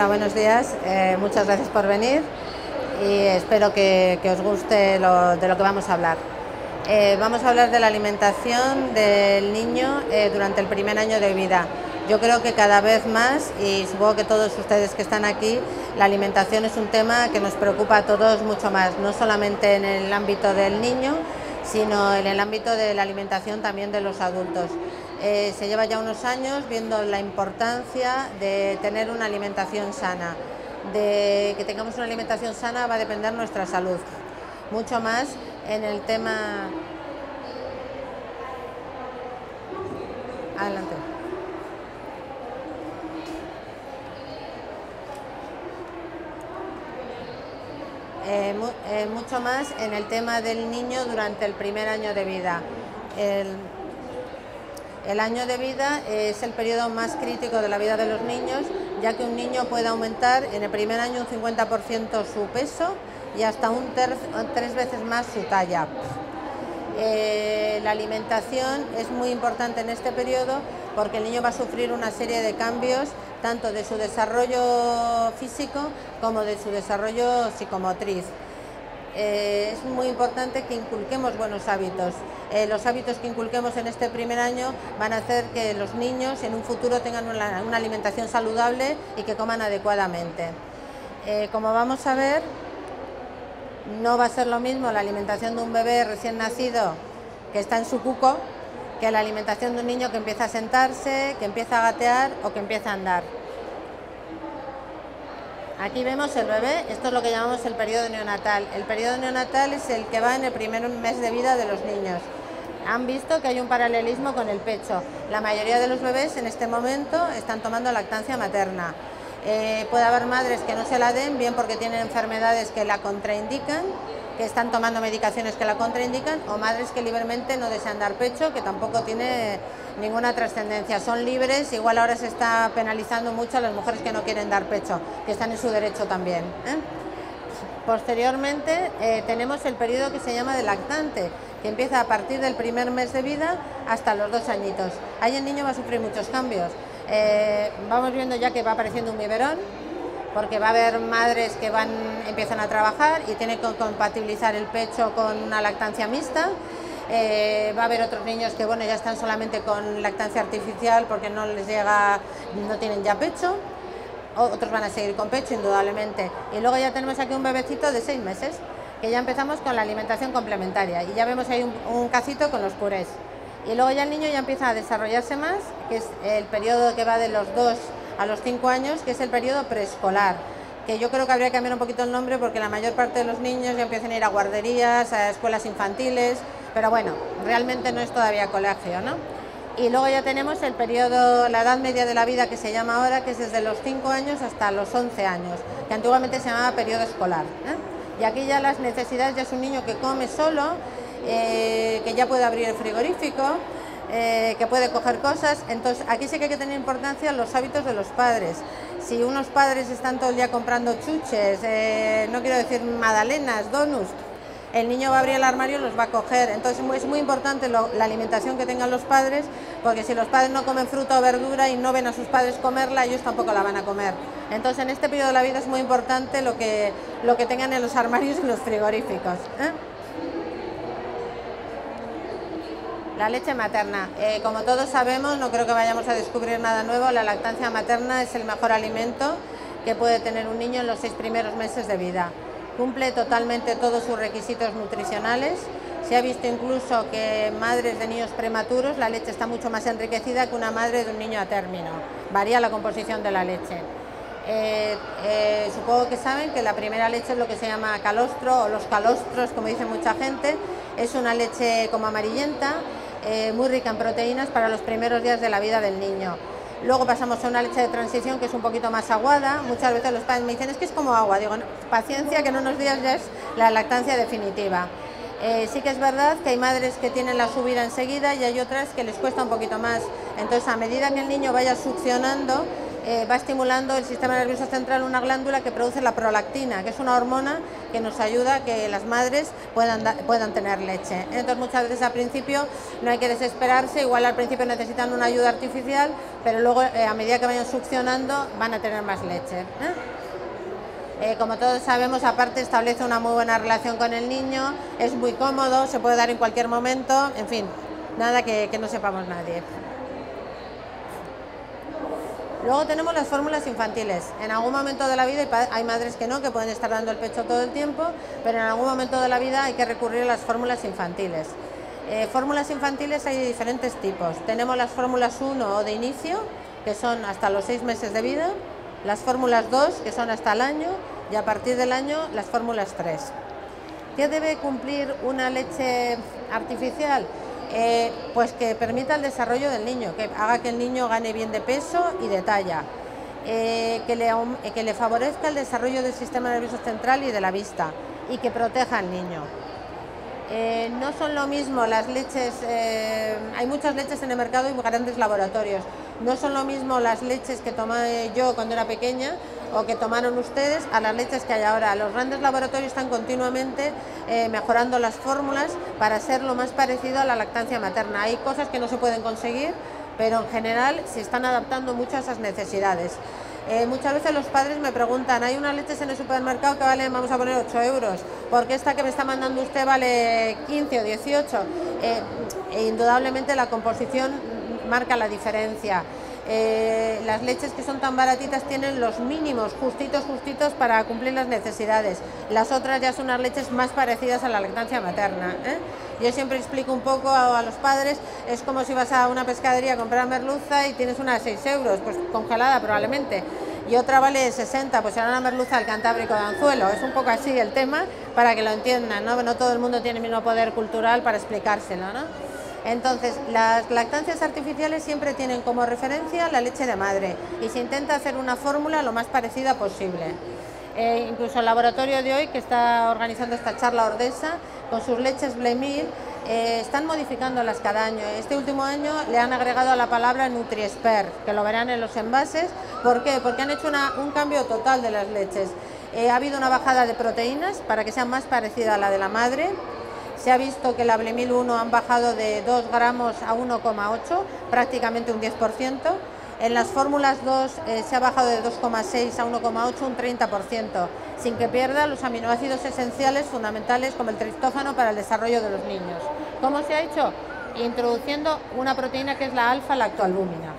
Hola, buenos días. Eh, muchas gracias por venir y espero que, os guste lo, de lo que vamos a hablar. Eh, vamos a hablar de la alimentación del niño eh, durante el primer año de vida. Yo creo que cada vez más, y supongo que todos ustedes que están aquí, la alimentación es un tema que nos preocupa a todos mucho más, no solamente en el ámbito del niño, sino en el ámbito de la alimentación también de los adultos. Eh, se lleva ya unos años viendo la importancia de tener una alimentación sana. De que tengamos una alimentación sana va a depender nuestra salud. Mucho más en el tema... Adelante. Eh, eh, mucho más en el tema del niño durante el primer año de vida. El, año de vida es el periodo más crítico de la vida de los niños, ya que un niño puede aumentar en el primer año un 50% su peso y hasta un tres veces más su talla. Eh, la alimentación es muy importante en este periodo porque el niño va a sufrir una serie de cambios tanto de su desarrollo físico como de su desarrollo psicomotriz. Eh, es muy importante que inculquemos buenos hábitos. Eh, los hábitos que inculquemos en este primer año van a hacer que los niños en un futuro tengan una, alimentación saludable y que coman adecuadamente. Eh, como vamos a ver, no va a ser lo mismo la alimentación de un bebé recién nacido que está en su cuco que la alimentación de un niño que empieza a sentarse, que empieza a gatear o que empieza a andar. Aquí vemos el bebé, esto es lo que llamamos el periodo neonatal. El periodo neonatal es el que va en el primer mes de vida de los niños. Han visto que hay un paralelismo con el pecho. La mayoría de los bebés en este momento están tomando lactancia materna. Eh, puede haber madres que no se la den, bien porque tienen enfermedades que la contraindican, que están tomando medicaciones que la contraindican, o madres que libremente no desean dar pecho, que tampoco tiene ninguna trascendencia. Son libres, igual ahora se está penalizando mucho a las mujeres que no quieren dar pecho, que están en su derecho también. ¿eh? Posteriormente eh, tenemos el periodo que se llama de lactante, que empieza a partir del primer mes de vida hasta los dos añitos. Ahí el niño va a sufrir muchos cambios. Eh, vamos viendo ya que va apareciendo un biberón, porque va a haber madres que van, empiezan a trabajar y tienen que compatibilizar el pecho con una lactancia mixta eh, va a haber otros niños que bueno, ya están solamente con lactancia artificial porque no les llega, no tienen ya pecho. Otros van a seguir con pecho, indudablemente. Y luego ya tenemos aquí un bebecito de seis meses, que ya empezamos con la alimentación complementaria. Y ya vemos ahí un, un casito con los purés. Y luego ya el niño ya empieza a desarrollarse más, que es el periodo que va de los 2 a los 5 años, que es el periodo preescolar que yo creo que habría que cambiar un poquito el nombre porque la mayor parte de los niños ya empiezan a ir a guarderías, a escuelas infantiles, pero bueno, realmente no es todavía colegio, ¿no? Y luego ya tenemos el periodo, la edad media de la vida que se llama ahora, que es desde los 5 años hasta los 11 años, que antiguamente se llamaba periodo escolar. ¿eh? Y aquí ya las necesidades, ya es un niño que come solo, eh, que ya puede abrir el frigorífico, eh, que puede coger cosas. Entonces, aquí sí que hay que tener importancia los hábitos de los padres. Si unos padres están todo el día comprando chuches, no quiero decir magdalenas, donuts, el niño va a abrir el armario y los va a coger. Entonces es muy importante la alimentación que tengan los padres, porque si los padres no comen fruta o verdura y no ven a sus padres comerla, ellos tampoco la van a comer. Entonces en este periodo de la vida es muy importante lo que, lo que tengan en los armarios y los frigoríficos. ¿eh? La leche materna. Eh, como todos sabemos, no creo que vayamos a descubrir nada nuevo, la lactancia materna es el mejor alimento que puede tener un niño en los seis primeros meses de vida cumple totalmente todos sus requisitos nutricionales. Se ha visto incluso que madres de niños prematuros la leche está mucho más enriquecida que una madre de un niño a término. Varía la composición de la leche. Eh, eh, supongo que saben que la primera leche es lo que se llama calostro o los calostros, como dice mucha gente. Es una leche como amarillenta, eh, muy rica en proteínas para los primeros días de la vida del niño. Luego pasamos a una leche de transición que es un poquito más aguada. Muchas veces los padres me dicen, es que es como agua. Digo, paciencia, que en unos días ya es la lactancia definitiva. Eh, sí que es verdad que hay madres que tienen la subida enseguida y hay otras que les cuesta un poquito más. Entonces, a medida que el niño vaya succionando, eh, va estimulando el sistema nervioso central una glándula que produce la prolactina, que es una hormona que nos ayuda a que las madres puedan, puedan tener leche. Entonces muchas veces al principio no hay que desesperarse, igual al principio necesitan una ayuda artificial, pero luego eh, a medida que vayan succionando van a tener más leche. ¿eh? como todos sabemos, aparte establece una muy buena relación con el niño, es muy cómodo, se puede dar en cualquier momento, en fin, nada que no sepamos nadie. Luego tenemos las fórmulas infantiles. En algún momento de la vida hay madres que no, que pueden estar dando el pecho todo el tiempo, pero en algún momento de la vida hay que recurrir a las fórmulas infantiles. Eh, fórmulas infantiles hay de diferentes tipos. Tenemos las fórmulas 1 o de inicio, que son hasta los 6 meses de vida, las fórmulas 2, que son hasta el año, y a partir del año las fórmulas 3. ¿Qué debe cumplir una leche artificial? Eh, pues que permita el desarrollo del niño, que haga que el niño gane bien de peso y de talla, eh, que, le, que le favorezca el desarrollo del sistema nervioso central y de la vista y que proteja al niño. Eh, no son lo mismo las leches, hay muchas leches en el mercado y grandes laboratorios. No son lo mismo las leches que tomé yo cuando era pequeña o que tomaron ustedes a las leches que hay ahora. Los grandes laboratorios están continuamente eh, mejorando las fórmulas para ser lo más parecido a la lactancia materna. Hay cosas que no se pueden conseguir, pero en general se están adaptando mucho a esas necesidades. Eh, muchas veces los padres me preguntan, hay unas leches en el supermercado que valen, vamos a poner 8 euros, porque esta que me está mandando usted vale 15 o 18? Eh, e indudablemente la composición marca la diferencia. Eh, las leches que son tan baratitas tienen los mínimos, justitos, justitos para cumplir las necesidades. Las otras ya son unas leches más parecidas a la lactancia materna. ¿eh? Yo siempre explico un poco a, los padres, es como si vas a una pescadería a comprar merluza y tienes una de 6 euros, pues congelada probablemente, y otra vale 60, pues será una merluza del Cantábrico de Anzuelo. Es un poco así el tema para que lo entiendan, ¿no? No todo el mundo tiene el mismo poder cultural para explicárselo, ¿no? Entonces, las lactancias artificiales siempre tienen como referencia la leche de madre y se intenta hacer una fórmula lo más parecida posible. Eh, incluso el laboratorio de hoy, que está organizando esta charla Ordesa, con sus leches Blemil, eh, están modificándolas cada año. Este último año le han agregado a la palabra NutriExpert, que lo verán en los envases. ¿Por qué? Porque han hecho un cambio total de las leches. Eh, ha habido una bajada de proteínas para que sea más parecida a la de la madre se ha visto que la Blemil 1 han bajado de 2 gramos a 1,8, prácticamente un 10%. En las fórmulas 2 eh, se ha bajado de 2,6 a 1,8, un 30%, sin que pierda los aminoácidos esenciales fundamentales como el triptófano para el desarrollo de los niños. ¿Cómo se ha hecho? Introduciendo una proteína que es la alfa-lactoalbúmina.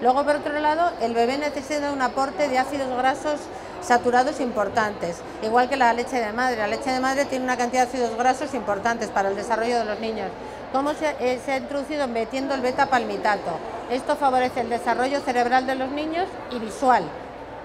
Luego, por otro lado, el bebé necesita un aporte de ácidos grasos saturados importantes, igual que la leche de madre. La leche de madre tiene una cantidad de ácidos grasos importantes para el desarrollo de los niños. ¿Cómo se, eh, ha introducido? Metiendo el beta-palmitato. Esto favorece el desarrollo cerebral de los niños y visual.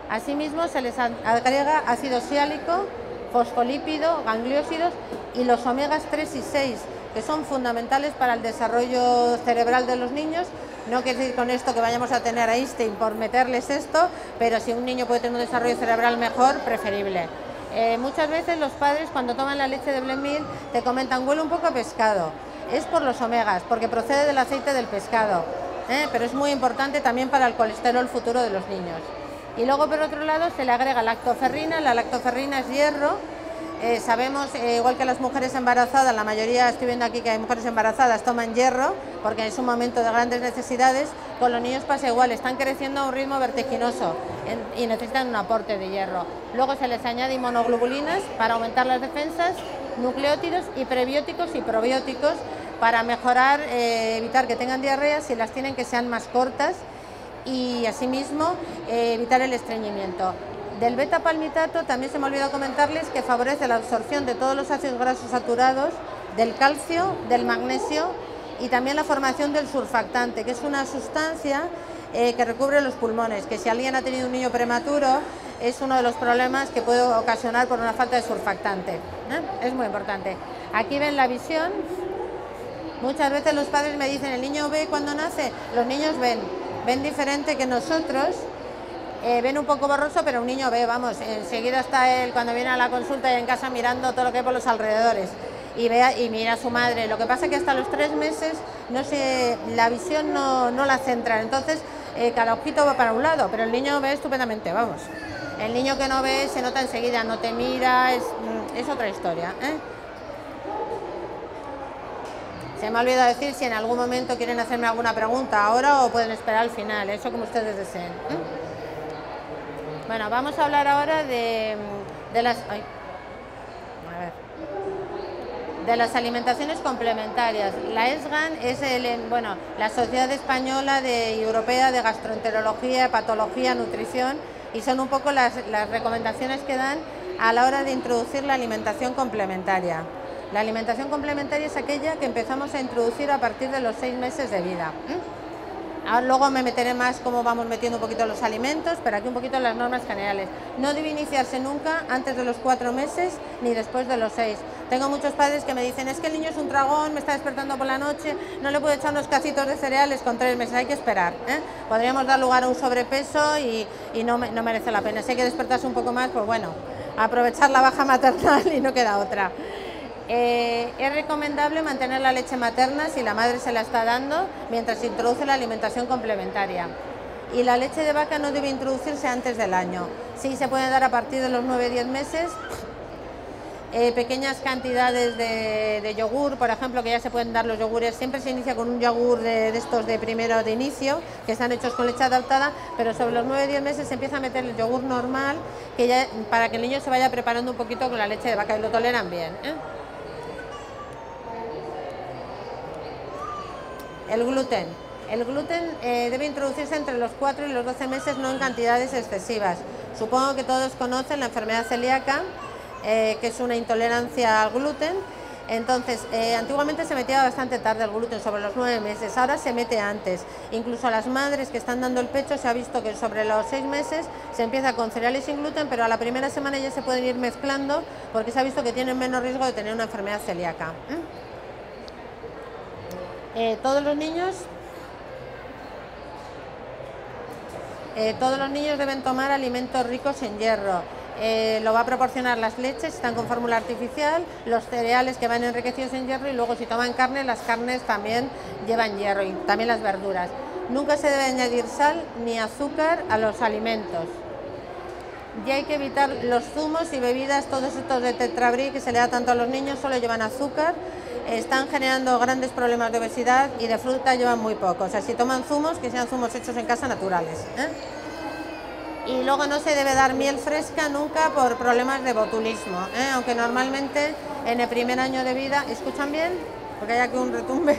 Asimismo, se les agrega ácido siálico, fosfolípido, gangliósidos y los omegas 3 y 6, que son fundamentales para el desarrollo cerebral de los niños. No quiere decir con esto que vayamos a tener a Einstein por meterles esto, pero si un niño puede tener un desarrollo cerebral mejor, preferible. Eh, muchas veces los padres cuando toman la leche de Blemil te comentan huele un poco a pescado. Es por los omegas, porque procede del aceite del pescado, ¿eh? pero es muy importante también para el colesterol futuro de los niños. Y luego por otro lado se le agrega lactoferrina, la lactoferrina es hierro, eh, sabemos, eh, igual que las mujeres embarazadas, la mayoría, estoy viendo aquí que hay mujeres embarazadas, toman hierro porque es un momento de grandes necesidades, con los niños pasa igual, están creciendo a un ritmo vertiginoso y necesitan un aporte de hierro. Luego se les añade inmunoglobulinas para aumentar las defensas, nucleótidos y prebióticos y probióticos para mejorar, eh, evitar que tengan diarrea, si las tienen que sean más cortas y asimismo evitar el estreñimiento. Del beta-palmitato también se me olvidó comentarles que favorece la absorción de todos los ácidos grasos saturados, del calcio, del magnesio y también la formación del surfactante, que es una sustancia eh, que recubre los pulmones, que si alguien ha tenido un niño prematuro es uno de los problemas que puede ocasionar por una falta de surfactante. ¿eh? Es muy importante. Aquí ven la visión. Muchas veces los padres me dicen, ¿el niño ve cuando nace? Los niños ven, ven diferente que nosotros eh, ven un poco borroso, pero un niño ve, vamos, enseguida está él cuando viene a la consulta y en casa mirando todo lo que hay por los alrededores y, vea, y mira a su madre. Lo que pasa es que hasta los tres meses no se, la visión no, no la centra, entonces eh, cada ojito va para un lado, pero el niño ve estupendamente, vamos. El niño que no ve se nota enseguida, no te mira, es, mm, es otra historia. ¿eh? Se me ha olvidado decir si en algún momento quieren hacerme alguna pregunta ahora o pueden esperar al final, eso como ustedes deseen. ¿eh? Bueno, vamos a hablar ahora de, de las... de las alimentaciones complementarias. La ESGAN es el, bueno, la Sociedad Española de, Europea de Gastroenterología, Patología, Nutrición y son un poco las, las recomendaciones que dan a la hora de introducir la alimentación complementaria. La alimentación complementaria es aquella que empezamos a introducir a partir de los seis meses de vida. ¿eh? Ahora luego me meteré más cómo vamos metiendo un poquito los alimentos, pero aquí un poquito las normas generales. No debe iniciarse nunca antes de los cuatro meses ni después de los seis. Tengo muchos padres que me dicen, es que el niño es un dragón, me está despertando por la noche, no le puedo echar unos cacitos de cereales con tres meses, hay que esperar. ¿eh? Podríamos dar lugar a un sobrepeso y, no, no merece la pena. Si hay que despertarse un poco más, pues bueno, aprovechar la baja maternal y no queda otra. Eh, es recomendable mantener la leche materna si la madre se la está dando mientras se introduce la alimentación complementaria. Y la leche de vaca no debe introducirse antes del año. Sí se puede dar a partir de los 9-10 meses. Eh, pequeñas cantidades de, yogur, por ejemplo, que ya se pueden dar los yogures. Siempre se inicia con un yogur de, estos de primero de inicio, que están hechos con leche adaptada, pero sobre los 9-10 meses se empieza a meter el yogur normal, para que el niño se vaya preparando un poquito con la leche de vaca y lo toleran bien. ¿eh? El gluten. El gluten eh, debe introducirse entre los 4 y los 12 meses, no en cantidades excesivas. Supongo que todos conocen la enfermedad celíaca, eh, que es una intolerancia al gluten. Entonces, eh, antiguamente se metía bastante tarde el gluten, sobre los 9 meses, ahora se mete antes. Incluso a las madres que están dando el pecho se ha visto que sobre los 6 meses se empieza con cereales sin gluten, pero a la primera semana ya se pueden ir mezclando porque se ha visto que tienen menos riesgo de tener una enfermedad celíaca. ¿eh? Eh, todos los niños eh, todos los niños deben tomar alimentos ricos en hierro. Eh, lo va a proporcionar las leches, están con fórmula artificial, los cereales que van enriquecidos en hierro y luego si toman carne, las carnes también llevan hierro y también las verduras. Nunca se debe añadir sal ni azúcar a los alimentos. Y hay que evitar los zumos y bebidas, todos estos de tetrabrí que se le da tanto a los niños, solo llevan azúcar están generando grandes problemas de obesidad y de fruta llevan muy poco. O sea, si toman zumos, que sean zumos hechos en casa naturales. ¿eh? Y luego no se debe dar miel fresca nunca por problemas de botulismo, ¿eh? aunque normalmente en el primer año de vida, ¿escuchan bien? Porque hay aquí un retumbe.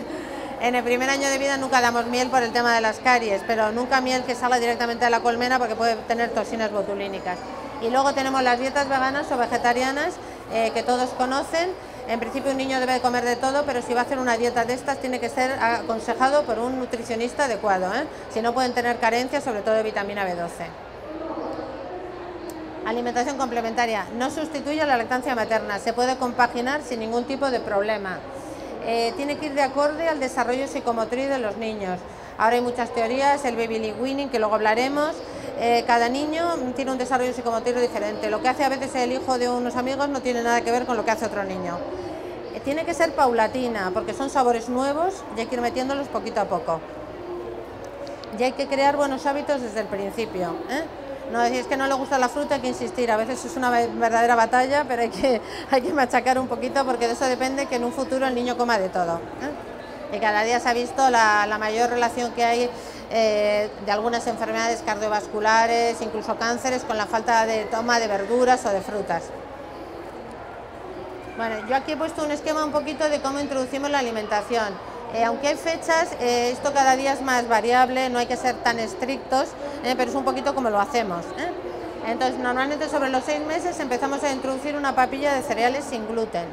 En el primer año de vida nunca damos miel por el tema de las caries, pero nunca miel que salga directamente de la colmena porque puede tener toxinas botulínicas. Y luego tenemos las dietas veganas o vegetarianas eh, que todos conocen, en principio un niño debe comer de todo, pero si va a hacer una dieta de estas tiene que ser aconsejado por un nutricionista adecuado, ¿eh? si no pueden tener carencias, sobre todo de vitamina B12. Alimentación complementaria. No sustituye la lactancia materna, se puede compaginar sin ningún tipo de problema. Eh, tiene que ir de acorde al desarrollo psicomotriz de los niños. Ahora hay muchas teorías, el baby winning, que luego hablaremos, eh, cada niño tiene un desarrollo psicomotor diferente. Lo que hace a veces el hijo de unos amigos no tiene nada que ver con lo que hace otro niño. Eh, tiene que ser paulatina, porque son sabores nuevos y hay que ir metiéndolos poquito a poco. Y hay que crear buenos hábitos desde el principio. ¿eh? No decir que no le gusta la fruta, hay que insistir. A veces es una verdadera batalla, pero hay que, hay que machacar un poquito porque de eso depende que en un futuro el niño coma de todo. Y cada día se ha visto la, la mayor relación que hay eh, de algunas enfermedades cardiovasculares, incluso cánceres, con la falta de toma de verduras o de frutas. Bueno, yo aquí he puesto un esquema un poquito de cómo introducimos la alimentación. Eh, aunque hay fechas, eh, esto cada día es más variable, no hay que ser tan estrictos, pero es un poquito como lo hacemos. Entonces, normalmente sobre los seis meses empezamos a introducir una papilla de cereales sin gluten.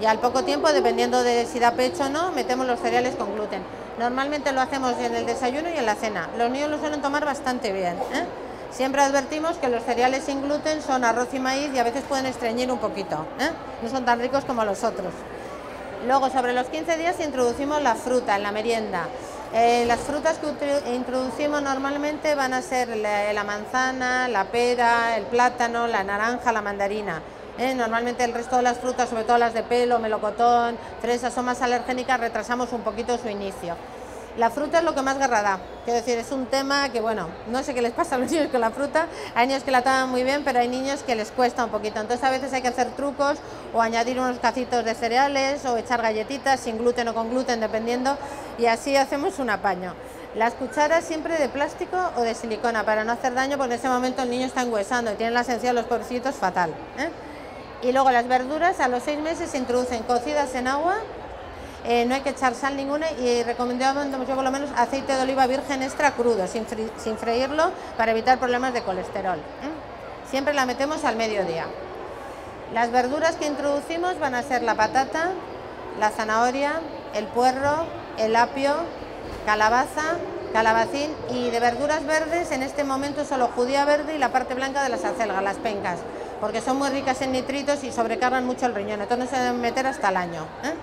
Y al poco tiempo, dependiendo de si da pecho o no, metemos los cereales con gluten. Normalmente lo hacemos en el desayuno y en la cena. Los niños lo suelen tomar bastante bien. ¿eh? Siempre advertimos que los cereales sin gluten son arroz y maíz y a veces pueden estreñir un poquito. ¿eh? No son tan ricos como los otros. Luego, sobre los 15 días introducimos la fruta en la merienda. Eh, las frutas que introducimos normalmente van a ser la, la, manzana, la pera, el plátano, la naranja, la mandarina. Normalmente el resto de las frutas, sobre todo las de pelo, melocotón, fresas, son más alergénicas, retrasamos un poquito su inicio. La fruta es lo que más guerra da. Quiero decir, es un tema que, bueno, no sé qué les pasa a los niños con la fruta. Hay niños que la toman muy bien, pero hay niños que les cuesta un poquito. Entonces, a veces hay que hacer trucos o añadir unos cacitos de cereales o echar galletitas sin gluten o con gluten, dependiendo. Y así hacemos un apaño. Las cucharas siempre de plástico o de silicona para no hacer daño, porque en ese momento el niño está enguesando y tiene la esencia de los pobrecitos fatal. ¿eh? Y luego las verduras a los seis meses se introducen cocidas en agua eh, no hay que echar sal ninguna y recomendamos yo por lo menos aceite de oliva virgen extra crudo, sin, freírlo, para evitar problemas de colesterol. ¿eh? Siempre la metemos al mediodía. Las verduras que introducimos van a ser la patata, la zanahoria, el puerro, el apio, calabaza, calabacín y de verduras verdes en este momento solo judía verde y la parte blanca de las acelgas, las pencas, porque son muy ricas en nitritos y sobrecargan mucho el riñón, entonces se deben meter hasta el año. ¿eh?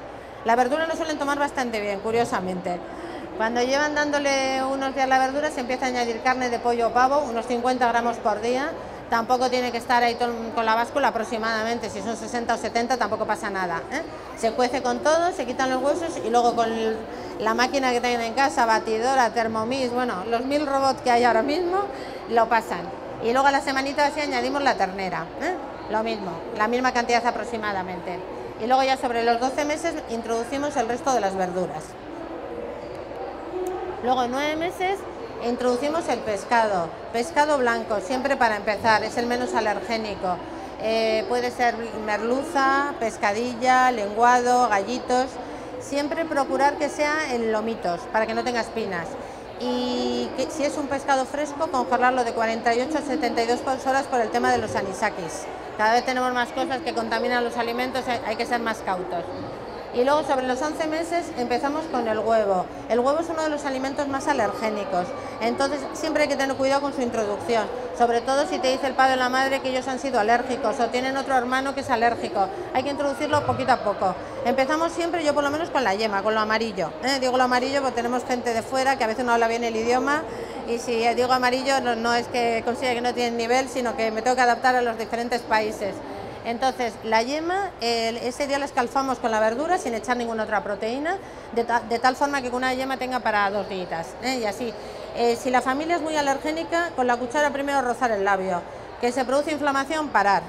La verdura no suelen tomar bastante bien, curiosamente. Cuando llevan dándole unos días la verdura se empieza a añadir carne de pollo o pavo, unos 50 gramos por día. Tampoco tiene que estar ahí con la báscula aproximadamente, si son 60 o 70 tampoco pasa nada. ¿eh? Se cuece con todo, se quitan los huesos y luego con la máquina que tienen en casa, batidora, termomix, bueno, los mil robots que hay ahora mismo, lo pasan. Y luego a la semanita así añadimos la ternera, ¿eh? lo mismo, la misma cantidad aproximadamente y luego ya sobre los 12 meses introducimos el resto de las verduras. Luego en 9 meses introducimos el pescado, pescado blanco, siempre para empezar, es el menos alergénico. Eh, puede ser merluza, pescadilla, lenguado, gallitos. Siempre procurar que sea en lomitos, para que no tenga espinas. Y si es un pescado fresco, congelarlo de 48 a 72 horas por el tema de los anisakis. Cada vez tenemos más cosas que contaminan los alimentos, hay que ser más cautos. Y luego sobre los 11 meses empezamos con el huevo. El huevo es uno de los alimentos más alergénicos, entonces siempre hay que tener cuidado con su introducción, sobre todo si te dice el padre o la madre que ellos han sido alérgicos o tienen otro hermano que es alérgico. Hay que introducirlo poquito a poco. Empezamos siempre, yo por lo menos con la yema, con lo amarillo. ¿eh? Digo lo amarillo porque tenemos gente de fuera que a veces no habla bien el idioma y si digo amarillo no, es que consiga que no tienen nivel, sino que me tengo que adaptar a los diferentes países. Entonces, la yema, ese día la escalfamos con la verdura sin echar ninguna otra proteína, de, tal forma que una yema tenga para dos días. ¿eh? Y así, eh, si la familia es muy alergénica, con la cuchara primero rozar el labio. Que se produce inflamación, parar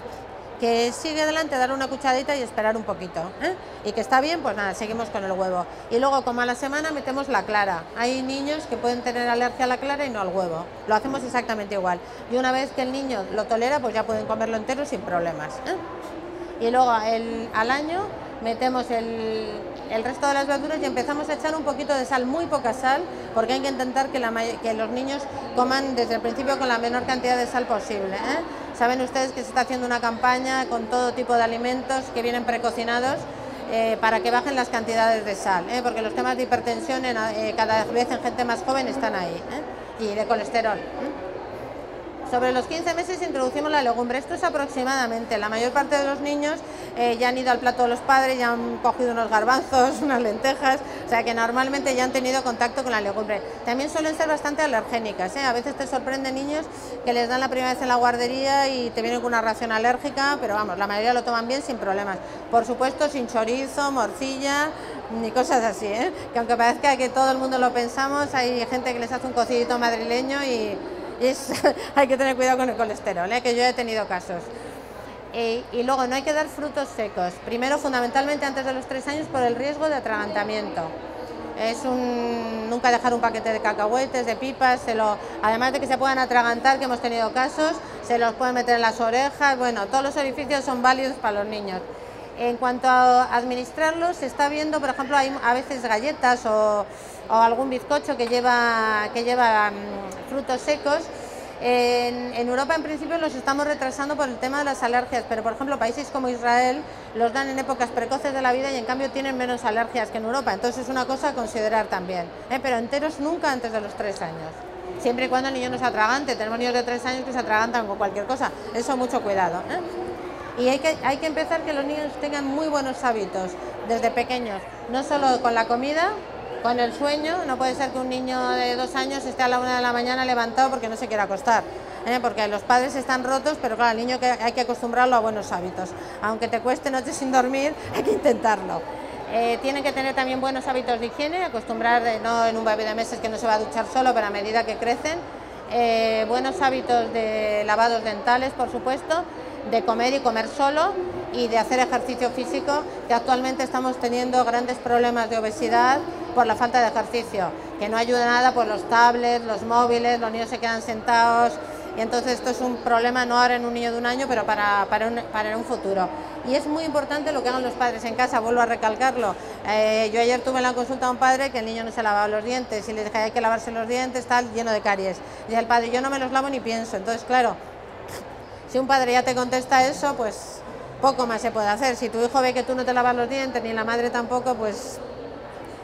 que sigue adelante, dar una cucharadita y esperar un poquito. ¿eh? Y que está bien, pues nada, seguimos con el huevo. Y luego, como a la semana, metemos la clara. Hay niños que pueden tener alergia a la clara y no al huevo. Lo hacemos exactamente igual. Y una vez que el niño lo tolera, pues ya pueden comerlo entero sin problemas. ¿eh? Y luego al año metemos el, resto de las verduras y empezamos a echar un poquito de sal, muy poca sal, porque hay que intentar que los niños coman desde el principio con la menor cantidad de sal posible. ¿eh? Saben ustedes que se está haciendo una campaña con todo tipo de alimentos que vienen precocinados eh, para que bajen las cantidades de sal, ¿eh? porque los temas de hipertensión eh, cada vez en gente más joven están ahí y de colesterol. Sobre los 15 meses introducimos la legumbre. Esto es aproximadamente. La mayor parte de los niños eh, ya han ido al plato de los padres, ya han cogido unos garbanzos, unas lentejas, o sea que normalmente ya han tenido contacto con la legumbre. También suelen ser bastante alergénicas. ¿eh? A veces te sorprende niños que les dan la primera vez en la guardería y te vienen con una reacción alérgica, pero vamos, la mayoría lo toman bien sin problemas. Por supuesto, sin chorizo, morcilla, ni cosas así, ¿eh? que aunque parezca que todo el mundo lo pensamos, hay gente que les hace un cocidito madrileño y hay que tener cuidado con el colesterol, ¿eh? que yo he tenido casos. Y, luego no hay que dar frutos secos. Primero, fundamentalmente antes de los tres años, por el riesgo de atragantamiento. Es un, nunca dejar un paquete de cacahuetes, de pipas, además de que se puedan atragantar, que hemos tenido casos, se los pueden meter en las orejas, bueno, todos los orificios son válidos para los niños. En cuanto a administrarlos, se está viendo, por ejemplo, hay a veces galletas o, o algún bizcocho que lleva, que lleva mm, frutos secos. En, Europa en principio los estamos retrasando por el tema de las alergias, pero por ejemplo países como Israel los dan en épocas precoces de la vida y en cambio tienen menos alergias que en Europa, entonces es una cosa a considerar también, ¿eh? pero enteros nunca antes de los tres años, siempre y cuando el niño no se atragante, tenemos niños de tres años que se atragantan con cualquier cosa, eso mucho cuidado. ¿eh? Y hay que, hay que empezar que los niños tengan muy buenos hábitos desde pequeños, no solo con la comida, con el sueño, no puede ser que un niño de dos años esté a la una de la mañana levantado porque no se quiere acostar. ¿eh? Porque los padres están rotos, pero claro, al niño hay que acostumbrarlo a buenos hábitos. Aunque te cueste noches sin dormir, hay que intentarlo. Eh, tienen que tener también buenos hábitos de higiene, acostumbrar, no en un bebé de meses que no se va a duchar solo, pero a medida que crecen, eh, buenos hábitos de lavados dentales, por supuesto, de comer y comer solo y de hacer ejercicio físico, que actualmente estamos teniendo grandes problemas de obesidad por la falta de ejercicio, que no ayuda nada por los tablets, los móviles, los niños se quedan sentados, y entonces esto es un problema no ahora en un niño de un año, pero para, para, un, para un futuro. Y es muy importante lo que hagan los padres en casa, vuelvo a recalcarlo. Eh, yo ayer tuve en la consulta a un padre que el niño no se lavaba los dientes y le dije hay que lavarse los dientes, está lleno de caries. Y el padre, yo no me los lavo ni pienso. Entonces, claro, si un padre ya te contesta eso, pues poco más se puede hacer. Si tu hijo ve que tú no te lavas los dientes, ni la madre tampoco, pues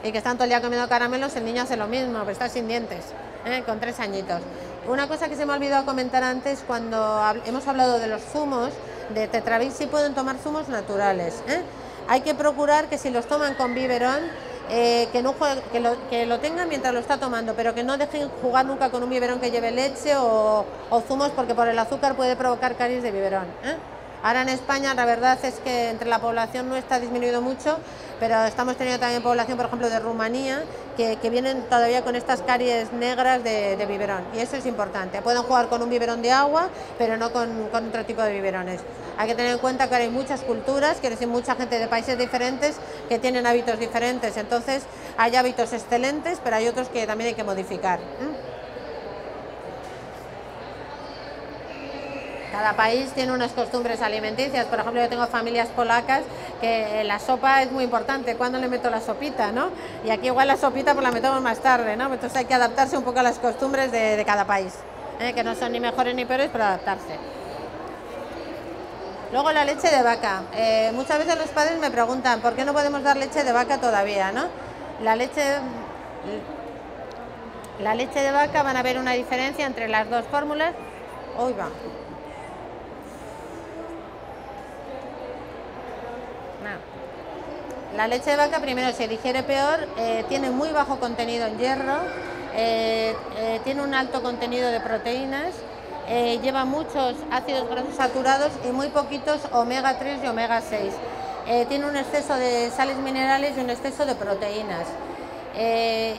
y que están todo el día comiendo caramelos, el niño hace lo mismo, pues está sin dientes, ¿eh? con tres añitos. Una cosa que se me ha olvidado comentar antes, cuando hemos hablado de los zumos, de Tetravis sí pueden tomar zumos naturales. ¿eh? Hay que procurar que si los toman con biberón, eh, que, no que, lo, que, lo, tengan mientras lo está tomando, pero que no dejen jugar nunca con un biberón que lleve leche o, o zumos, porque por el azúcar puede provocar caries de biberón. Ahora en España la verdad es que entre la población no está disminuido mucho, pero estamos teniendo también población, por ejemplo, de Rumanía, que, vienen todavía con estas caries negras de, biberón. Y eso es importante. Pueden jugar con un biberón de agua, pero no con, otro tipo de biberones. Hay que tener en cuenta que hay muchas culturas, quiere decir mucha gente de países diferentes que tienen hábitos diferentes. Entonces hay hábitos excelentes, pero hay otros que también hay que modificar. Cada país tiene unas costumbres alimenticias. Por ejemplo, yo tengo familias polacas que la sopa es muy importante. ¿Cuándo le meto la sopita? ¿no? Y aquí igual la sopita pues la metemos más tarde. ¿no? Entonces hay que adaptarse un poco a las costumbres de, cada país, ¿eh? que no son ni mejores ni peores, pero adaptarse. Luego la leche de vaca. Eh, muchas veces los padres me preguntan, ¿por qué no podemos dar leche de vaca todavía? ¿no? La leche... La leche de vaca van a ver una diferencia entre las dos fórmulas. Uy, va. La leche de vaca primero se digiere peor, eh, tiene muy bajo contenido en hierro, eh, eh, tiene un alto contenido de proteínas, lleva muchos ácidos grasos saturados y muy poquitos omega 3 y omega 6. tiene un exceso de sales minerales y un exceso de proteínas.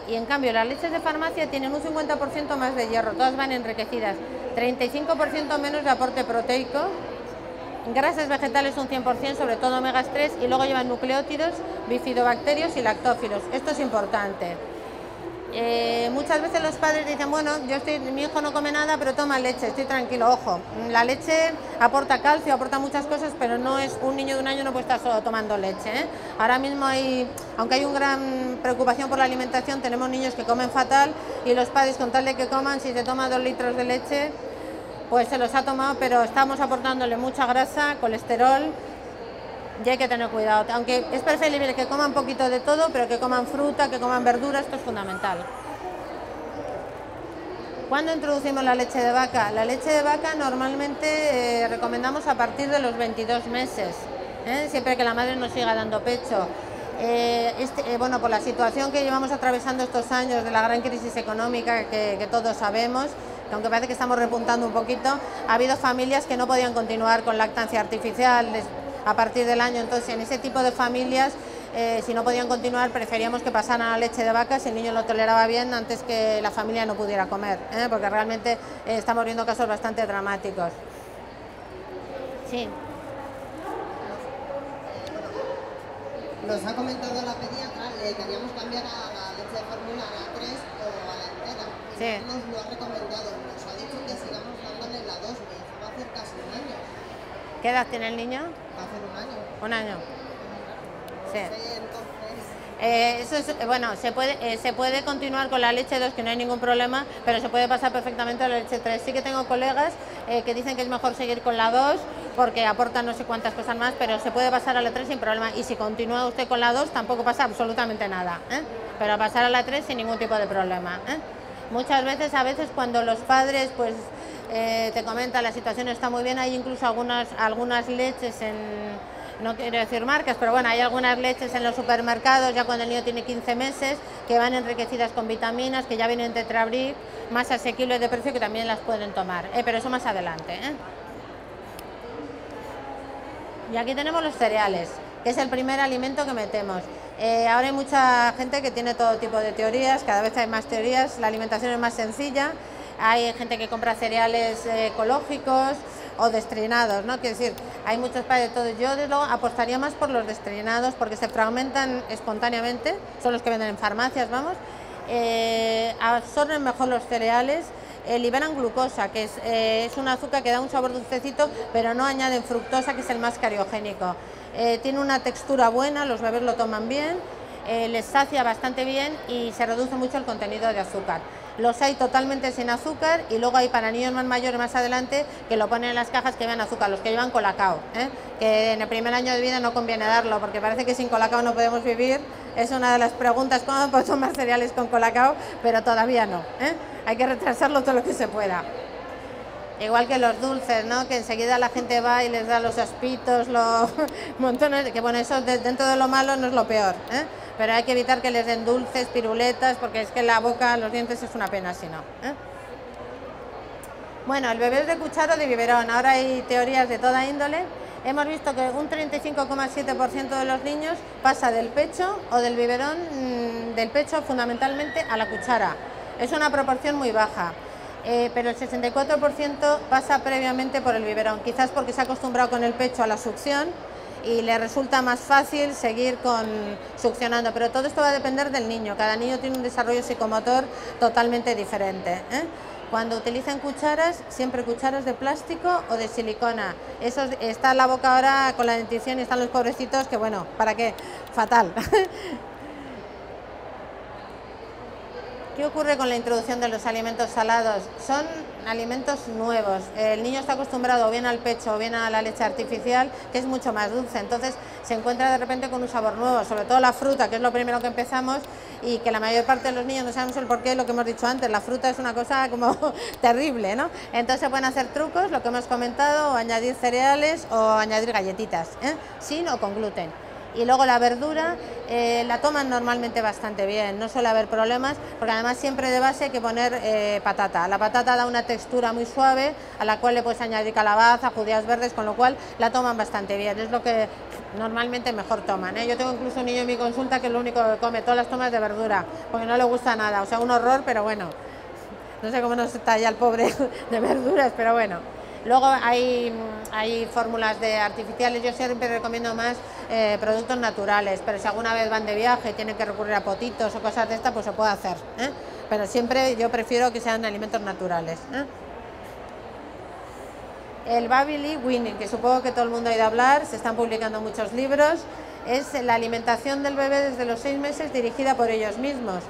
y en cambio las leches de farmacia tienen un 50% más de hierro, todas van enriquecidas, 35% menos de aporte proteico grasas vegetales un 100%, sobre todo omega 3, y luego llevan nucleótidos, bifidobacterios y lactófilos. Esto es importante. Eh, muchas veces los padres dicen, bueno, yo estoy, mi hijo no come nada, pero toma leche, estoy tranquilo. Ojo, la leche aporta calcio, aporta muchas cosas, pero no es un niño de un año no puede estar solo tomando leche. ¿eh? Ahora mismo hay, aunque hay una gran preocupación por la alimentación, tenemos niños que comen fatal y los padres con tal de que coman, si se toma dos litros de leche, pues se los ha tomado, pero estamos aportándole mucha grasa, colesterol y hay que tener cuidado. Aunque es preferible que coman poquito de todo, pero que coman fruta, que coman verdura, esto es fundamental. ¿Cuándo introducimos la leche de vaca? La leche de vaca normalmente eh, recomendamos a partir de los 22 meses, ¿eh? siempre que la madre nos siga dando pecho. Eh, este, bueno, por la situación que llevamos atravesando estos años de la gran crisis económica que todos sabemos, aunque parece que estamos repuntando un poquito, ha habido familias que no podían continuar con lactancia artificial a partir del año, entonces en ese tipo de familias, eh, si no podían continuar, preferíamos que pasaran a la leche de vaca si el niño lo toleraba bien antes que la familia no pudiera comer, ¿eh? porque realmente eh, estamos viendo casos bastante dramáticos. Sí. Nos ha comentado la pediatra, le queríamos cambiar a la leche de fórmula a la 3 o a la Y nos lo ha recomendado. ¿Qué edad tiene el niño? Va a hacer un año. Un año. Sí. Eh, eso es, eh, bueno, se puede, eh, se puede continuar con la leche 2, que no hay ningún problema, pero se puede pasar perfectamente a la leche 3. Sí que tengo colegas que dicen que es mejor seguir con la 2 porque aporta no sé cuántas cosas más, pero se puede pasar a la 3 sin problema. Y si continúa usted con la 2, tampoco pasa absolutamente nada. Pero pasar a la 3 sin ningún tipo de problema. Muchas veces, a veces cuando los padres pues eh, te comenta la situación está muy bien, hay incluso algunas, algunas leches en, no quiero decir marcas, pero bueno, hay algunas leches en los supermercados ya cuando el niño tiene 15 meses que van enriquecidas con vitaminas, que ya vienen Tetrabric, más asequibles de precio que también las pueden tomar, eh, pero eso más adelante. ¿eh? Y aquí tenemos los cereales, que es el primer alimento que metemos. Eh, ahora hay mucha gente que tiene todo tipo de teorías, cada vez hay más teorías, la alimentación es más sencilla, hay gente que compra cereales eh, ecológicos o destrenados, ¿no? Quiero decir, hay muchos padres de todo. Yo de luego apostaría más por los destrenados porque se fragmentan espontáneamente, son los que venden en farmacias, vamos, eh, absorben mejor los cereales, liberan glucosa, que es, es, un azúcar que da un sabor dulcecito, pero no añaden fructosa, que es el más cariogénico. Tiene una textura buena, los bebés lo toman bien, les sacia bastante bien y se reduce mucho el contenido de azúcar. Los hay totalmente sin azúcar y luego hay para niños más mayores más adelante que lo ponen en las cajas que llevan azúcar, los que llevan colacao, ¿eh? que en el primer año de vida no conviene darlo porque parece que sin colacao no podemos vivir. Es una de las preguntas, ¿cómo puedo tomar cereales con colacao? Pero todavía no. ¿eh? Hay que retrasarlo todo lo que se pueda. Igual que los dulces, ¿no? Que enseguida la gente va y les da los aspitos, los montones, que bueno, eso dentro de lo malo no es lo peor, ¿eh? pero hay que evitar que les den dulces, piruletas, porque es que la boca, los dientes es una pena si no. ¿eh? Bueno, el bebé es de cuchara o de biberón, ahora hay teorías de toda índole. Hemos visto que un 35,7% de los niños pasa del pecho o del biberón, mm, del pecho fundamentalmente a la cuchara. Es una proporción muy baja. Eh, pero el 64% pasa previamente por el biberón, quizás porque se ha acostumbrado con el pecho a la succión y le resulta más fácil seguir con succionando, pero todo esto va a depender del niño, cada niño tiene un desarrollo psicomotor totalmente diferente. ¿eh? Cuando utilicen cucharas, siempre cucharas de plástico o de silicona. Eso está la boca ahora con la dentición y están los pobrecitos que bueno, ¿para qué? Fatal. ¿Qué ocurre con la introducción de los alimentos salados? Son alimentos nuevos. El niño está acostumbrado bien al pecho o bien a la leche artificial, que es mucho más dulce. Entonces se encuentra de repente con un sabor nuevo, sobre todo la fruta, que es lo primero que empezamos y que la mayor parte de los niños no sabemos el porqué, lo que hemos dicho antes, la fruta es una cosa como terrible, ¿no? Entonces se pueden hacer trucos, lo que hemos comentado, o añadir cereales o añadir galletitas, ¿eh? sin o con gluten y luego la verdura eh, la toman normalmente bastante bien, no suele haber problemas, porque además siempre de base hay que poner eh, patata. La patata da una textura muy suave, a la cual le puedes añadir calabaza, judías verdes, con lo cual la toman bastante bien, es lo que normalmente mejor toman. ¿eh? Yo tengo incluso un niño en mi consulta que es lo único que come todas las tomas de verdura, porque no le gusta nada, o sea, un horror, pero bueno, no sé cómo nos está ya el pobre de verduras, pero bueno. Luego hay, hay fórmulas de artificiales, yo siempre recomiendo más eh, productos naturales, pero si alguna vez van de viaje y tienen que recurrir a potitos o cosas de estas, pues se puede hacer. ¿eh? Pero siempre yo prefiero que sean alimentos naturales. ¿eh? El Babili Winning, que supongo que todo el mundo ha ido a hablar, se están publicando muchos libros, es la alimentación del bebé desde los seis meses dirigida por ellos mismos.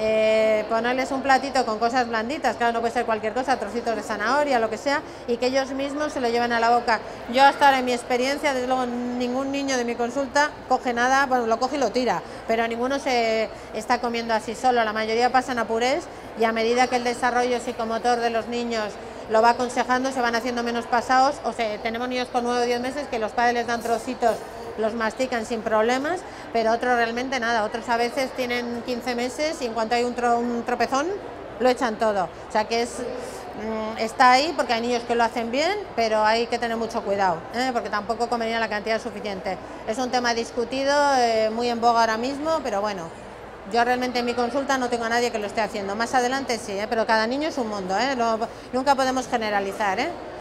Eh, ponerles un platito con cosas blanditas, claro, no puede ser cualquier cosa, trocitos de zanahoria, lo que sea, y que ellos mismos se lo lleven a la boca. Yo hasta ahora en mi experiencia, desde luego ningún niño de mi consulta coge nada, bueno, lo coge y lo tira, pero ninguno se está comiendo así solo, la mayoría pasan a purés y a medida que el desarrollo psicomotor de los niños lo va aconsejando, se van haciendo menos pasados, o sea, tenemos niños con 9 o 10 meses que los padres les dan trocitos los mastican sin problemas, pero otros realmente nada, otros a veces tienen 15 meses y en cuanto hay un, tropezón lo echan todo. O sea que es, mm, está ahí porque hay niños que lo hacen bien, pero hay que tener mucho cuidado, ¿eh? porque tampoco comerían la cantidad suficiente. Es un tema discutido, eh, muy en boga ahora mismo, pero bueno, yo realmente en mi consulta no tengo a nadie que lo esté haciendo. Más adelante sí, ¿eh? pero cada niño es un mundo, nunca podemos generalizar.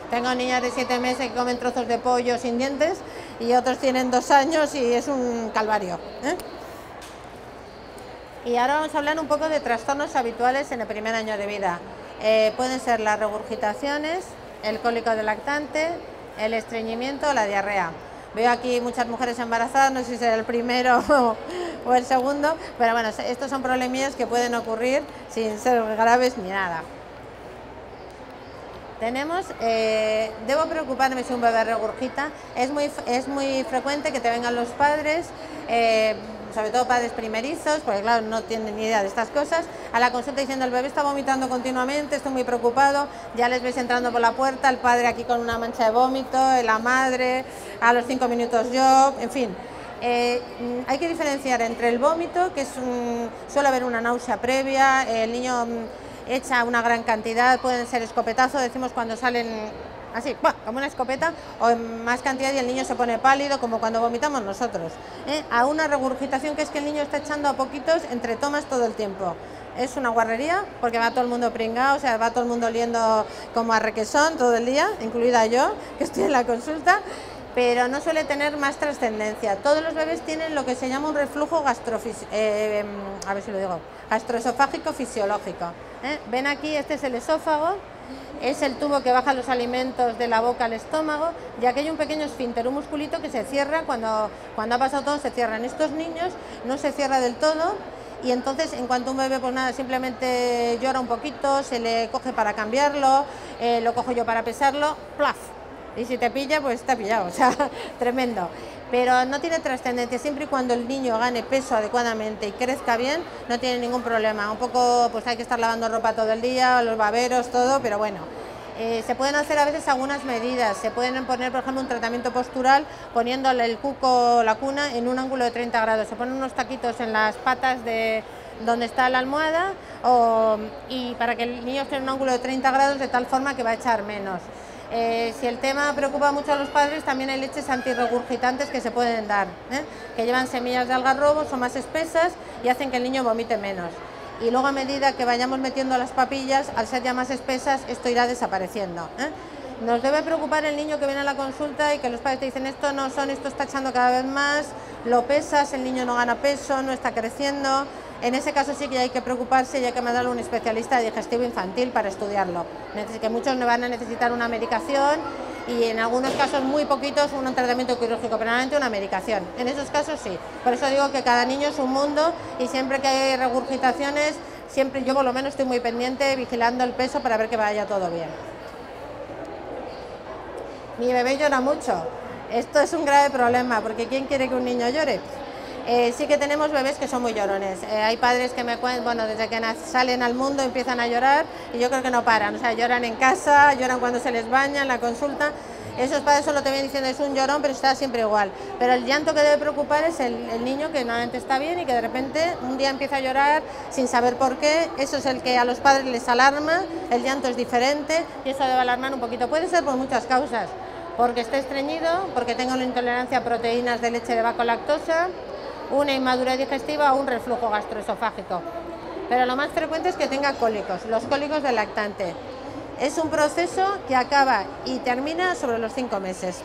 Tengo niñas de 7 meses que comen trozos de pollo sin dientes y otros tienen dos años y es un calvario. ¿eh? Y ahora vamos a hablar un poco de trastornos habituales en el primer año de vida. Eh, pueden ser las regurgitaciones, el cólico del lactante, el estreñimiento o la diarrea. Veo aquí muchas mujeres embarazadas, no sé si será el primero o el segundo, pero bueno, estos son problemillas que pueden ocurrir sin ser graves ni nada. Tenemos, eh, debo preocuparme si un bebé regurgita, es muy, es muy frecuente que te vengan los padres, eh, sobre todo padres primerizos, porque claro, no tienen ni idea de estas cosas, a la consulta diciendo el bebé está vomitando continuamente, estoy muy preocupado, ya les ves entrando por la puerta, el padre aquí con una mancha de vómito, la madre, a los cinco minutos yo, en fin. Eh, hay que diferenciar entre el vómito, que es suele haber una náusea previa, el niño echa una gran cantidad, pueden ser escopetazos, decimos cuando salen así, como una escopeta, o en más cantidad y el niño se pone pálido, como cuando vomitamos nosotros. ¿eh? A una regurgitación que es que el niño está echando a poquitos entre tomas todo el tiempo. Es una guarrería porque va todo el mundo pringado, o sea, va todo el mundo oliendo como a requesón todo el día, incluida yo, que estoy en la consulta pero no suele tener más trascendencia. Todos los bebés tienen lo que se llama un reflujo eh, a ver si lo digo, gastroesofágico fisiológico. ¿Eh? Ven aquí, este es el esófago, es el tubo que baja los alimentos de la boca al estómago, y aquí hay un pequeño esfínter, un musculito que se cierra cuando, cuando ha pasado todo, se cierra. En estos niños no se cierra del todo, y entonces en cuanto un bebé pues nada simplemente llora un poquito, se le coge para cambiarlo, eh, lo cojo yo para pesarlo, plaf, y si te pilla, pues está pillado, o sea, tremendo. Pero no tiene trascendencia, siempre y cuando el niño gane peso adecuadamente y crezca bien, no tiene ningún problema. Un poco, pues hay que estar lavando ropa todo el día, los baberos, todo, pero bueno. Eh, se pueden hacer a veces algunas medidas, se pueden poner, por ejemplo, un tratamiento postural poniéndole el cuco, la cuna, en un ángulo de 30 grados. Se ponen unos taquitos en las patas de donde está la almohada y para que el niño esté en un ángulo de 30 grados de tal forma que va a echar menos. Eh, si el tema preocupa mucho a los padres, también hay leches antirregurgitantes que se pueden dar, ¿eh? que llevan semillas de algarrobo, son más espesas y hacen que el niño vomite menos. Y luego a medida que vayamos metiendo las papillas, al ser ya más espesas, esto irá desapareciendo. ¿eh? Nos debe preocupar el niño que viene a la consulta y que los padres te dicen esto no son, esto está echando cada vez más, lo pesas, el niño no gana peso, no está creciendo, en ese caso sí que hay que preocuparse y hay que mandarlo a un especialista de digestivo infantil para estudiarlo. Que muchos van a necesitar una medicación y en algunos casos muy poquitos un tratamiento quirúrgico, pero una medicación. En esos casos sí. Por eso digo que cada niño es un mundo y siempre que hay regurgitaciones, siempre yo por lo menos estoy muy pendiente vigilando el peso para ver que vaya todo bien. Mi bebé llora mucho. Esto es un grave problema porque ¿quién quiere que un niño llore? Eh, sí que tenemos bebés que son muy llorones. Eh, hay padres que me cuentan, bueno, desde que salen al mundo empiezan a llorar y yo creo que no paran. O sea, lloran en casa, lloran cuando se les baña, en la consulta. Esos padres solo te vienen diciendo es un llorón, pero está siempre igual. Pero el llanto que debe preocupar es el, niño que normalmente está bien y que de repente un día empieza a llorar sin saber por qué. Eso es el que a los padres les alarma, el llanto es diferente y eso debe alarmar un poquito. Puede ser por muchas causas, porque esté estreñido, porque tenga una intolerancia a proteínas de leche de vaca lactosa, una inmadurez digestiva o un reflujo gastroesofágico. Pero lo más frecuente es que tenga cólicos, los cólicos del lactante. Es un proceso que acaba y termina sobre los cinco meses.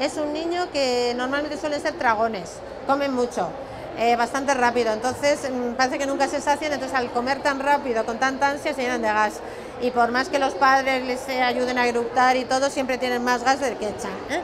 Es un niño que normalmente suele ser tragones, comen mucho, eh, bastante rápido, entonces mm, parece que nunca se sacian, entonces al comer tan rápido, con tanta ansia, se llenan de gas. Y por más que los padres les ayuden a eructar y todo, siempre tienen más gas del que echan. ¿eh?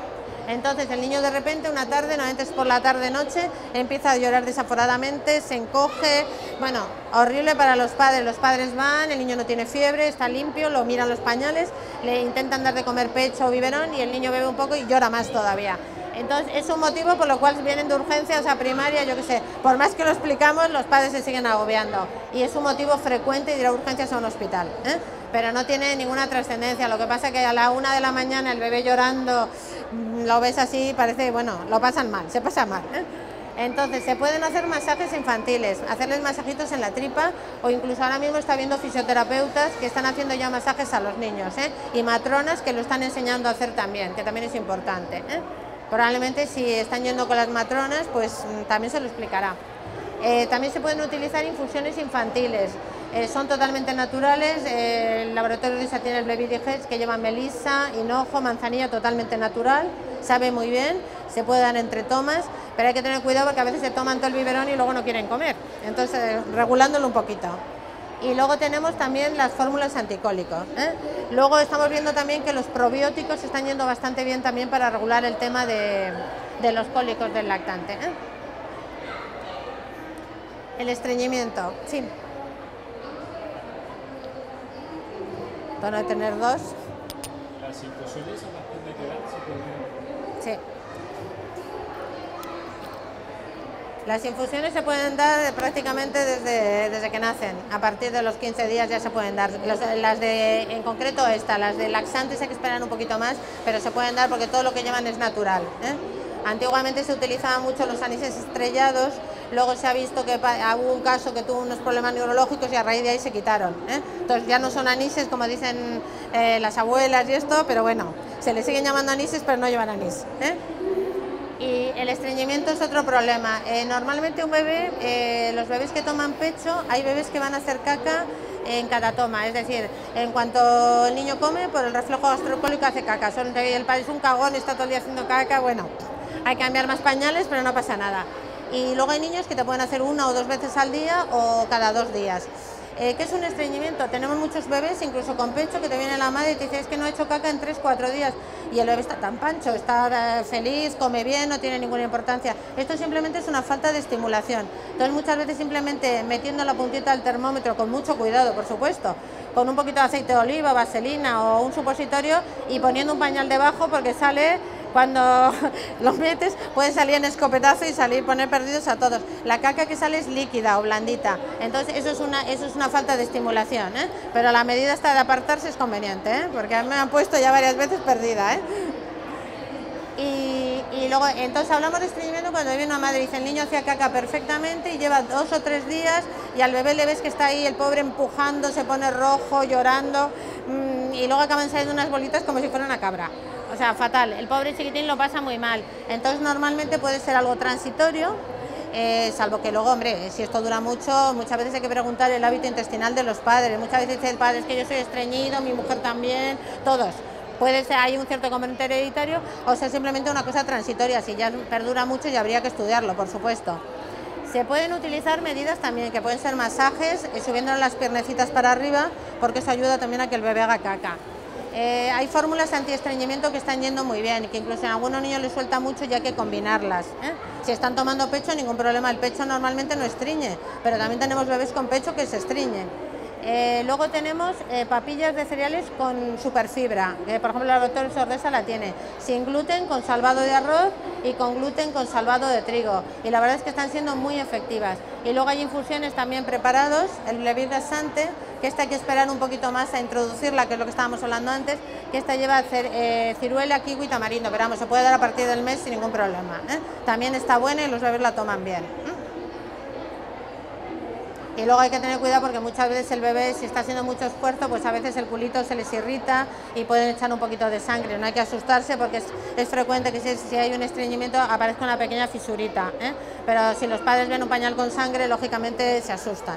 Entonces el niño de repente una tarde, normalmente es por la tarde-noche, empieza a llorar desaforadamente, se encoge, bueno, horrible para los padres. Los padres van, el niño no tiene fiebre, está limpio, lo miran los pañales, le intentan dar de comer pecho o biberón y el niño bebe un poco y llora más todavía. Entonces es un motivo por lo cual vienen de urgencias a primaria, yo qué sé, por más que lo explicamos, los padres se siguen agobiando y es un motivo frecuente ir a urgencias a un hospital. ¿eh? pero no tiene ninguna trascendencia. Lo que pasa es que a la una de la mañana el bebé llorando, mm, lo ves así, parece, bueno, lo pasan mal, se pasa mal. ¿eh? Entonces, se pueden hacer masajes infantiles, hacerles masajitos en la tripa o incluso ahora mismo está viendo fisioterapeutas que están haciendo ya masajes a los niños ¿eh? y matronas que lo están enseñando a hacer también, que también es importante. Probablemente si están yendo con las matronas, pues mm, también se lo explicará. también se pueden utilizar infusiones infantiles. Eh, son totalmente naturales, eh, el laboratorio de tiene el Baby Digest que lleva melisa, hinojo, manzanilla, totalmente natural, sabe muy bien, se puede dar entre tomas, pero hay que tener cuidado porque a veces se toman todo el biberón y luego no quieren comer, entonces regulándolo un poquito. Y luego tenemos también las fórmulas anticólicos. ¿eh? Luego estamos viendo también que los probióticos están yendo bastante bien también para regular el tema de, de los cólicos del lactante. El estreñimiento, sí. de tener dos. ¿Las infusiones a de Sí. Las infusiones se pueden dar prácticamente desde, desde que nacen. A partir de los 15 días ya se pueden dar. las de, en concreto esta, las de laxantes hay que esperar un poquito más, pero se pueden dar porque todo lo que llevan es natural. ¿eh? Antiguamente se utilizaban mucho los anises estrellados, luego se ha visto que hubo un caso que tuvo unos problemas neurológicos y a raíz de ahí se quitaron. ¿eh? Entonces ya no son anises como dicen eh, las abuelas y esto, pero bueno, Se le siguen llamando anises, pero no llevan anís. Y el estreñimiento es otro problema. Eh, normalmente un bebé, eh, los bebés que toman pecho, hay bebés que van a hacer caca en cada toma, es decir, en cuanto el niño come, por el reflejo gastropólico hace caca. Son, el padre es un cagón, está todo el día haciendo caca, bueno, hay que cambiar más pañales, pero no pasa nada. Y luego hay niños que te pueden hacer una o dos veces al día o cada dos días. Eh, ¿Qué es un estreñimiento? Tenemos muchos bebés, incluso con pecho, que te viene la madre y te dice es que no he hecho caca en 3-4 días y el bebé está tan pancho, está eh, feliz, come bien, no tiene ninguna importancia. Esto simplemente es una falta de estimulación. Entonces muchas veces simplemente metiendo la puntita del termómetro con mucho cuidado, por supuesto, con un poquito de aceite de oliva, vaselina o un supositorio y poniendo un pañal debajo porque sale cuando los metes puede salir en escopetazo y salir, poner perdidos a todos. La caca que sale es líquida o blandita, entonces eso es una, eso es una falta de estimulación, ¿eh? pero la medida está de apartarse es conveniente, ¿eh? porque me han puesto ya varias veces perdida. ¿eh? Y, luego, entonces hablamos de estreñimiento cuando viene una madre y dice el niño hacía caca perfectamente y lleva dos o tres días y al bebé le ves que está ahí el pobre empujando, se pone rojo, llorando mm, y luego acaban saliendo unas bolitas como si fuera una cabra o sea, fatal. El pobre chiquitín lo pasa muy mal. Entonces, normalmente puede ser algo transitorio, eh, salvo que luego, hombre, si esto dura mucho, muchas veces hay que preguntar el hábito intestinal de los padres. Muchas veces dice el padre, es que yo soy estreñido, mi mujer también, todos. Puede ser, hay un cierto componente hereditario o sea simplemente una cosa transitoria. Si ya perdura mucho, ya habría que estudiarlo, por supuesto. Se pueden utilizar medidas también, que pueden ser masajes, y subiendo las piernecitas para arriba, porque eso ayuda también a que el bebé haga caca. Eh, hay fórmulas antiestreñimiento que están yendo muy bien y que incluso en algunos niños les suelta mucho ya hay que combinarlas. ¿eh? Si están tomando pecho, ningún problema. El pecho normalmente no estriñe, pero también tenemos bebés con pecho que se estriñen. Eh, luego tenemos papillas de cereales con superfibra, por ejemplo la doctora Sordesa la tiene, sin gluten, con salvado de arroz y con gluten con salvado de trigo. Y la verdad es que están siendo muy efectivas. Y luego hay infusiones también preparados, el levir gasante, que esta hay que esperar un poquito más a introducirla, que es lo que estábamos hablando antes, que esta lleva eh, ciruela, kiwi y tamarindo, pero vamos, se puede dar a partir del mes sin ningún problema. ¿eh? También está buena y los bebés la toman bien. Y luego hay que tener cuidado porque muchas veces el bebé, si está haciendo mucho esfuerzo, pues a veces el culito se les irrita y pueden echar un poquito de sangre. No hay que asustarse porque es, frecuente que si, hay un estreñimiento aparezca una pequeña fisurita. ¿eh? Pero si los padres ven un pañal con sangre, lógicamente se asustan.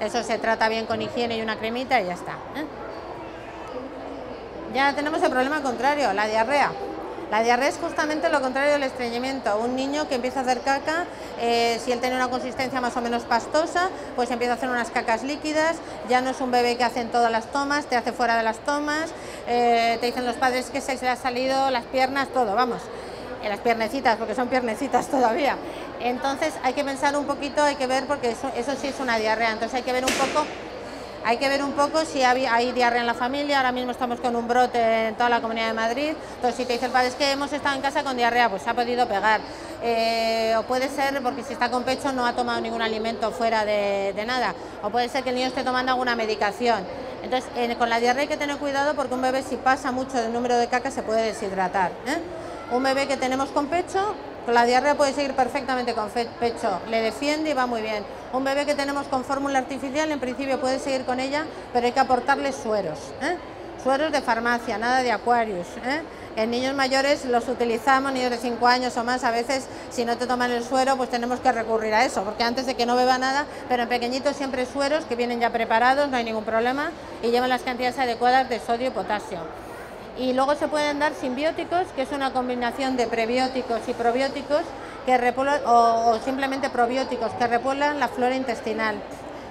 Eso se trata bien con higiene y una cremita y ya está. ¿eh? Ya tenemos el problema contrario, la diarrea. La diarrea es justamente lo contrario del estreñimiento. Un niño que empieza a hacer caca, eh, si él tiene una consistencia más o menos pastosa, pues empieza a hacer unas cacas líquidas, ya no es un bebé que hace en todas las tomas, te hace fuera de las tomas, eh, te dicen los padres que se le ha salido las piernas, todo, vamos, en las piernecitas, porque son piernecitas todavía. Entonces hay que pensar un poquito, hay que ver, porque eso, sí es una diarrea, entonces hay que ver un poco hay que ver un poco si hay, diarrea en la familia, ahora mismo estamos con un brote en toda la Comunidad de Madrid, entonces si te dice el es que hemos estado en casa con diarrea, pues se ha podido pegar. Eh, o puede ser porque si está con pecho no ha tomado ningún alimento fuera de, nada, o puede ser que el niño esté tomando alguna medicación. Entonces, con la diarrea hay que tener cuidado porque un bebé si pasa mucho del número de caca se puede deshidratar. ¿eh? Un bebé que tenemos con pecho la diarrea puede seguir perfectamente con pecho, le defiende y va muy bien. Un bebé que tenemos con fórmula artificial, en principio puede seguir con ella, pero hay que aportarle sueros. ¿eh? Sueros de farmacia, nada de Aquarius. ¿eh? En niños mayores los utilizamos, niños de 5 años o más, a veces si no te toman el suero, pues tenemos que recurrir a eso, porque antes de que no beba nada, pero en pequeñitos siempre sueros que vienen ya preparados, no hay ningún problema, y llevan las cantidades adecuadas de sodio y potasio. Y luego se pueden dar simbióticos, que es una combinación de prebióticos y probióticos, que o, simplemente probióticos, que repueblan la flora intestinal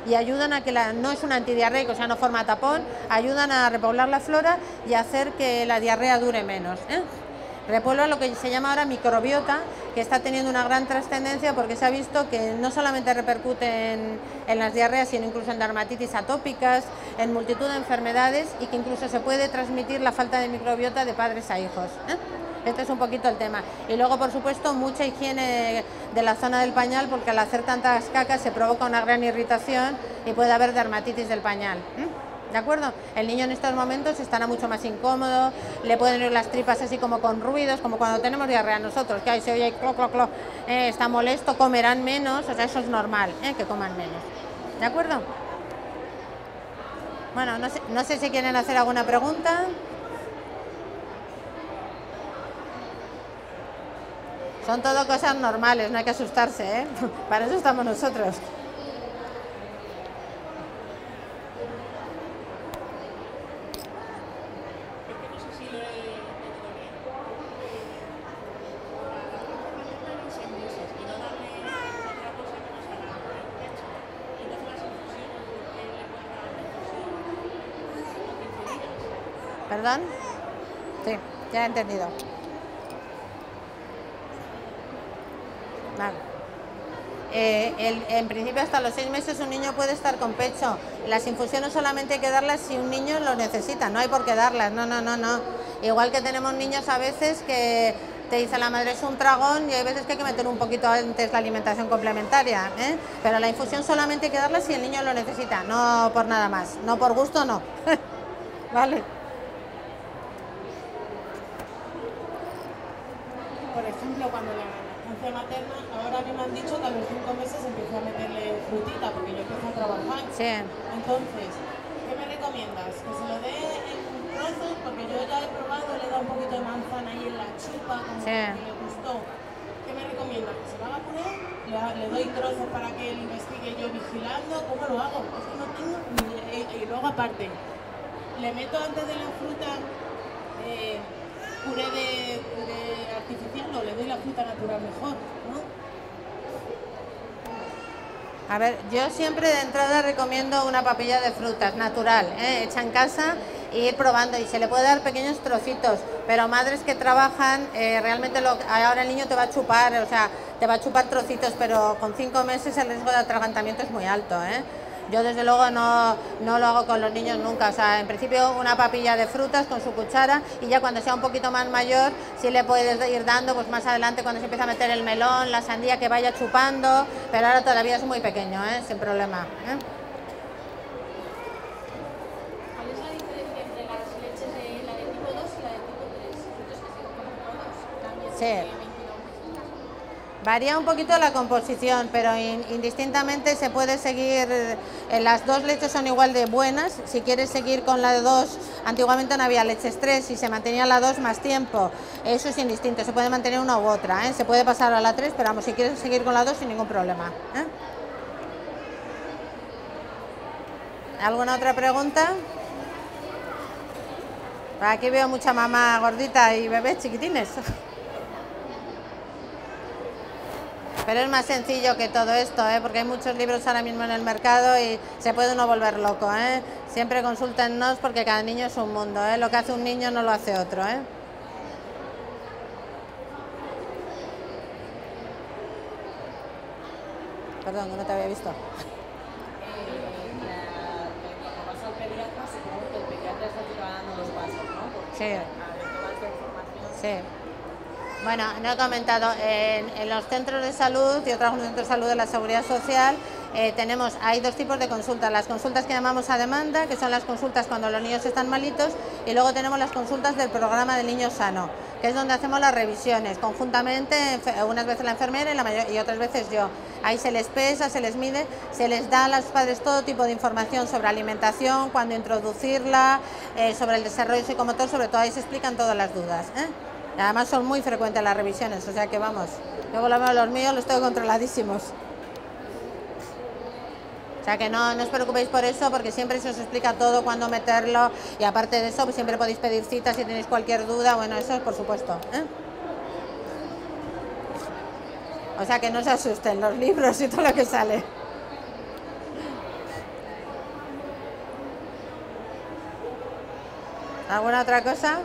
y ayudan a que la, no es un antidiarreico, o sea, no forma tapón, ayudan a repoblar la flora y a hacer que la diarrea dure menos. ¿eh? Repuebla lo que se llama ahora microbiota, que está teniendo una gran trascendencia porque se ha visto que no solamente repercute en, las diarreas, sino incluso en dermatitis atópicas, en multitud de enfermedades y que incluso se puede transmitir la falta de microbiota de padres a hijos. ¿eh? Este es un poquito el tema. Y luego, por supuesto, mucha higiene de la zona del pañal, porque al hacer tantas cacas se provoca una gran irritación y puede haber dermatitis del pañal. ¿eh? ¿De acuerdo? El niño en estos momentos estará mucho más incómodo, le pueden ir las tripas así como con ruidos, como cuando tenemos diarrea nosotros, que ahí se oye clo, clo, clo, eh, está molesto, comerán menos, o sea, eso es normal, eh, que coman menos. ¿De acuerdo? Bueno, no sé, no sé si quieren hacer alguna pregunta. Son todo cosas normales, no hay que asustarse, ¿eh? Para eso estamos nosotros. ¿Perdón? Sí, ya he entendido. Vale. Eh, en principio hasta los seis meses un niño puede estar con pecho. Las infusiones solamente hay que darlas si un niño lo necesita, no hay por qué darlas, no, no, no, no. Igual que tenemos niños a veces que te dice la madre es un tragón y hay veces que hay que meter un poquito antes la alimentación complementaria, ¿eh? pero la infusión solamente hay que darla si el niño lo necesita, no por nada más, no por gusto, no. vale. Por ejemplo, cuando la lactancia materna, ahora que me han dicho que a los cinco meses empiezo a meterle frutita porque yo empiezo a trabajar. Sí. Entonces, ¿qué me recomiendas? ¿Que se lo dé en trozos? Porque yo ya he probado, le he dado un poquito de manzana ahí en la chupa, como Sí. que le gustó. ¿Qué me recomiendas? ¿Que se lo haga puré? ¿Le, le doy trozos para que él investigue yo vigilando? ¿Cómo lo hago? Es que no tengo ni. Y luego aparte, le meto antes de la fruta eh, puré de, artificial o le doy la fruta natural mejor, ¿no? A ver, yo siempre de entrada recomiendo una papilla de frutas natural, ¿eh? hecha en casa e ir probando y se le puede dar pequeños trocitos, pero madres que trabajan, eh, realmente lo, ahora el niño te va a chupar, o sea, te va a chupar trocitos, pero con cinco meses el riesgo de atragantamiento es muy alto. ¿eh? Yo desde luego no, no lo hago con los niños nunca, o sea, en principio una papilla de frutas con su cuchara y ya cuando sea un poquito más mayor, sí le puedes ir dando, pues más adelante cuando se empieza a meter el melón, la sandía que vaya chupando, pero ahora todavía es muy pequeño, ¿eh? sin problema. ¿eh? ¿Cuál es la diferencia entre las leches de la de tipo 2 y la de tipo 3? Frutos que se todos también Sí. De 22 meses. Varía un poquito la composición, pero in- indistintamente se puede seguir, eh, las dos leches son igual de buenas, si quieres seguir con la de dos, antiguamente no había leches 3 y se mantenía la 2 más tiempo, eso es indistinto, se puede mantener una u otra, ¿eh? se puede pasar a la 3, pero vamos, si quieres seguir con la 2 sin ningún problema. ¿eh? ¿Alguna otra pregunta? Aquí veo mucha mamá gordita y bebés chiquitines. Pero es más sencillo que todo esto, ¿eh? porque hay muchos libros ahora mismo en el mercado y se puede uno volver loco. ¿eh? Siempre consúltennos porque cada niño es un mundo. ¿eh? Lo que hace un niño no lo hace otro. ¿eh? Perdón, no te había visto. Porque Sí. Bueno, no he comentado, en, los centros de salud y otros centros de salud de la seguridad social eh, tenemos, hay dos tipos de consultas, las consultas que llamamos a demanda, que son las consultas cuando los niños están malitos, y luego tenemos las consultas del programa del niño sano, que es donde hacemos las revisiones conjuntamente, unas veces la enfermera y, la mayor- y otras veces yo. Ahí se les pesa, se les mide, se les da a los padres todo tipo de información sobre alimentación, cuándo introducirla, eh, sobre el desarrollo psicomotor, sobre todo ahí se explican todas las dudas. ¿eh? Además son muy frecuentes las revisiones, o sea que vamos, yo por lo menos los míos los tengo controladísimos. O sea que no, no os preocupéis por eso, porque siempre se os explica todo, cuándo meterlo, y aparte de eso, pues siempre podéis pedir citas si tenéis cualquier duda, bueno, eso es por supuesto. ¿eh? O sea que no se asusten los libros y todo lo que sale. ¿Alguna otra cosa?